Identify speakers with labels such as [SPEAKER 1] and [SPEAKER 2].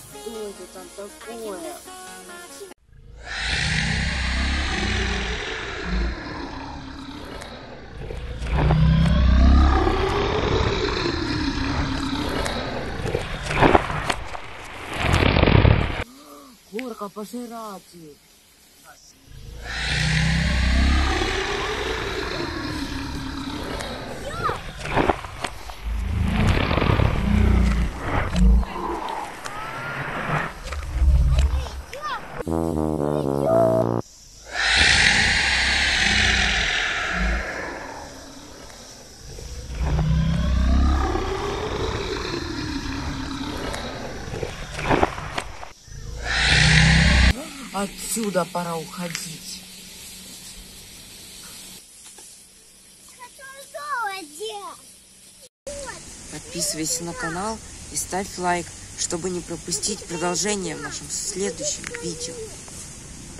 [SPEAKER 1] Что это там такое? Горка пожиратель. Отсюда пора уходить. Подписывайся на канал и ставь лайк, чтобы не пропустить продолжение в нашем следующем видео.